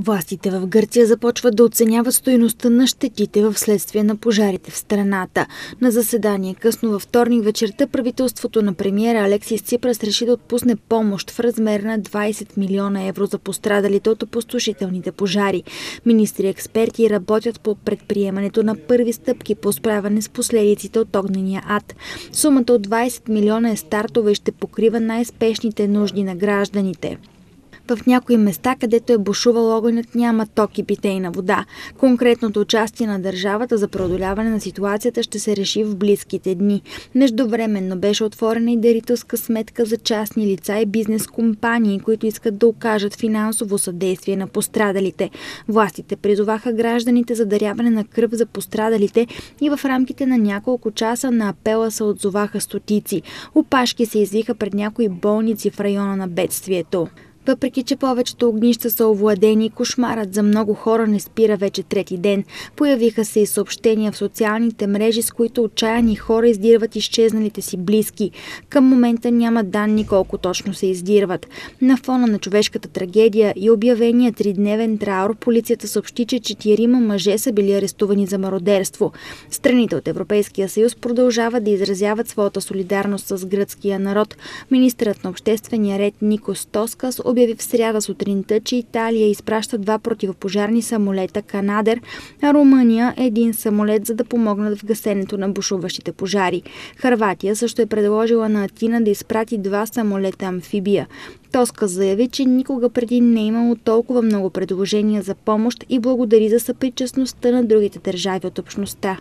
Властите в Гърция започват да оценяват стоеността на щетите в следствие на пожарите в страната. На заседание късно във вторник вечерта правителството на премиера Алексис Ципрас реши да отпусне помощ в размер на 20 милиона евро за пострадалите от опустошителните пожари. Министри и експерти работят по предприемането на първи стъпки по справяне с последиците от огнения ад. Сумата от 20 милиона е стартова и ще покрива най-спешните нужди на гражданите. В някои места, където е бушувал огънят, няма ток и питейна вода. Конкретното участие на държавата за преодоляване на ситуацията ще се реши в близките дни. Междувременно беше отворена и дарителска сметка за частни лица и бизнес компании, които искат да окажат финансово съдействие на пострадалите. Властите призоваха гражданите за даряване на кръв за пострадалите и в рамките на няколко часа на апела се отзоваха стотици. Опашки се извиха пред някои болници в района на бедствието. Въпреки, че повечето огнища са овладени, кошмарът за много хора не спира вече трети ден. Появиха се и съобщения в социалните мрежи, с които отчаяни хора издирват изчезналите си близки. Към момента няма данни колко точно се издирват. На фона на човешката трагедия и обявения тридневен траур, полицията съобщи, че четирима мъже са били арестувани за мародерство. Страните от Европейския съюз продължават да изразяват своята солидарност с гръцкия народ. Министрът на обществения ред Никос Тоскас обяви в сряда сутринта, че Италия изпраща два противопожарни самолета Канадер, а Румъния един самолет, за да помогнат в гасенето на бушуващите пожари. Харватия също е предложила на Атина да изпрати два самолета амфибия. Тоска заяви, че никога преди не е имало толкова много предложения за помощ и благодари за съпричастността на другите държави от общността.